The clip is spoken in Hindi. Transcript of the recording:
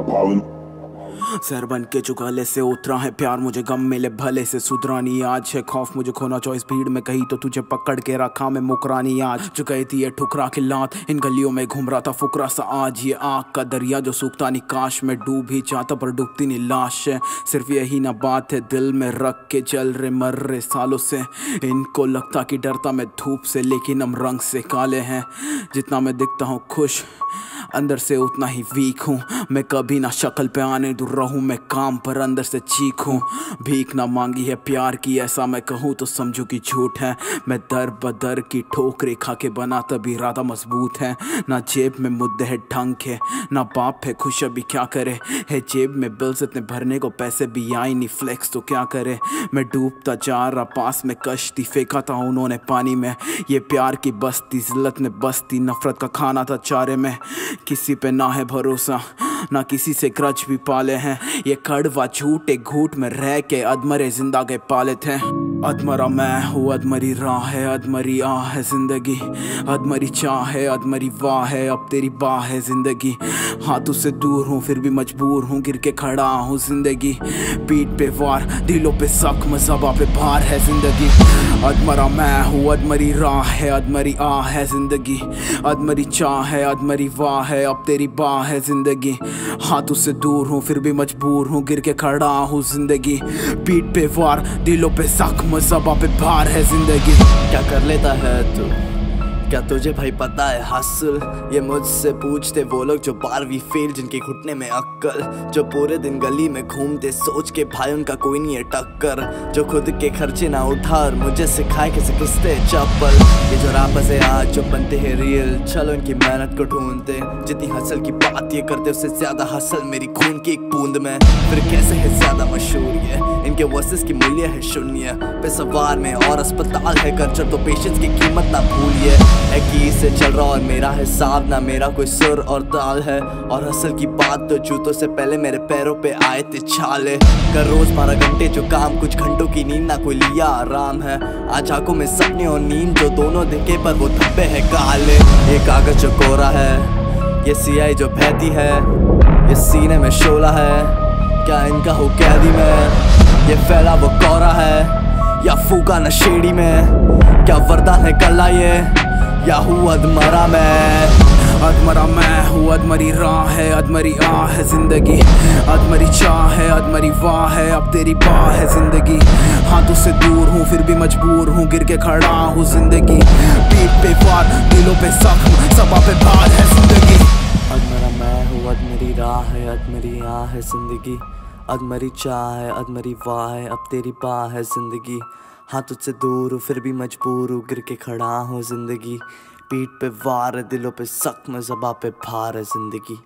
Apollo. सर बन के चुकाले से उतरा है प्यार, मुझे गम मिले, भले से सुधरानी आज है। खौफ मुझे खोना चॉइस भीड़ में कही तो तुझे पकड़ के रखा मैं मुकरानी आज गई थी ये ठुकरा के लात, इन गलियों में घूम रहा था फुकरा सा आज। ये आग का दरिया जो सूखता नहीं, काश में डूब ही जाता पर डूबती नहीं लाश। है सिर्फ़ यही ना बात है, दिल में रख के चल रहे मर रहे सालों से। इनको लगता कि डरता मैं धूप से, लेकिन हम रंग से काले हैं। जितना मैं दिखता हूँ खुश, अंदर से उतना ही वीक हूँ। मैं कभी ना शक्ल पे आने दूर रहूँ मैं काम पर अंदर से चीखूं भीख ना मांगी है, प्यार की ऐसा मैं कहूँ तो समझू कि झूठ है। मैं दर बदर की ठोकरे खा के बना तभी इरादा मज़बूत है। ना जेब में मुद्दे है ढंग है, ना बाप है खुश, अभी क्या करे? है जेब में बिल्स इतने भरने को पैसे भी आई नहीं फ्लेक्स तो क्या करे? मैं डूबता जा रहा, पास में कश्ती फेंका था उन्होंने पानी में। ये प्यार की बस्ती, जिल्लत में बस्ती, नफरत का खाना था चारे में। किसी पे ना है भरोसा ना किसी से क्रच भी पाले हैं। ये कड़वा झूठे घूट में रह के अदमरे ज़िंदा के पाले थे। अदमरा मैं हूँ, अदमरी राह है, अदमरी आ है ज़िंदगी। अदमरी चाह है, अदमरी वाह है, अब तेरी बाह है ज़िंदगी। हाथों से दूर हूँ, फिर भी मजबूर हूँ, गिर के खड़ा हूँ ज़िंदगी। पीठ पे वार, दिलों पे जख्म सबा पे भार है ज़िंदगी। अदमरा मैं हूँ, अदमरी राह है, अदमरी आ है ज़िंदगी। अदमरी चाह है, अदमरी वाह है, अब तेरी बाह है ज़िंदगी। हाथों से दूर हूँ, फिर भी मजबूर हूँ, गिर के खड़ा हूँ ज़िंदगी। पीठ पे वार, दिलों पे जख्म सबा पे भार है ज़िंदगी। क्या कर लेता है तू? क्या तुझे भाई पता है, हासिल? ये मुझसे पूछते वो लोग जो बारहवीं फेल जिनके घुटने में अक्कल, जो पूरे दिन गली में घूमते सोच के भाई उनका कोई नहीं है टक्कर, जो खुद के खर्चे ना उठा और मुझे सिखाए कैसे किसते चप्पल। ये जो रापस है आज, जो बनते हैं रियल चलो इनकी मेहनत को ढूंढते। जितनी हसल की बात ये करते, उससे ज़्यादा हसल मेरी खून की एक बूंद में। फिर कैसे है ज़्यादा मशहूर ये? इनके वर्सेस की मूल्य है शून्य। पे सवार में और अस्पताल है कर्चर तो पेशेंस की कीमत ना भूलिए। है से चल रहा और मेरा हिसाब ना मेरा कोई सुर और ताल है। और हसल की बात तो जूतों से पहले मेरे पैरों पे आए थे छाले। कर रोज बारह घंटे जो काम, कुछ घंटों की नींद ना कोई लिया आराम है। आज आँखों में सपने और नींद जो दोनों दिखे पर वो धब्बे है काले। ये कागज़ जो कोरा है, ये सियाई जो बहती है, ये सीने में शोला है। क्या इनका हो कैदी में? ये फैला वो कोरा है, या फूका नशेड़ी में? क्या वरदान है कला ये? या हूँ अदमरा मैं। अदमरा मैं हूँ अदमरी राह है अदमरी आ है ज़िंदगी। अदमरी चाह है अदमरी वाह है, अब तेरी बाह है ज़िंदगी। हाथों से दूर हूँ, फिर भी मजबूर हूँ, गिर के खड़ा हूँ ज़िंदगी। पीठ पे वार, दिलों पे जख्म सबा पे भार है ज़िंदगी। अदमरा मैं हूँ अदमरी राह है अदमरी आ है ज़िंदगी। अदमरी चाह है अदमरी वाह है, अब तेरी बाह है ज़िंदगी। हाँ तुझसे दूर हूँ, फिर भी मजबूर हूँ, गिर के खड़ा हूँ ज़िंदगी। पीठ पे वार, दिलों पे सख्त मजबा जबा पे भार है ज़िंदगी।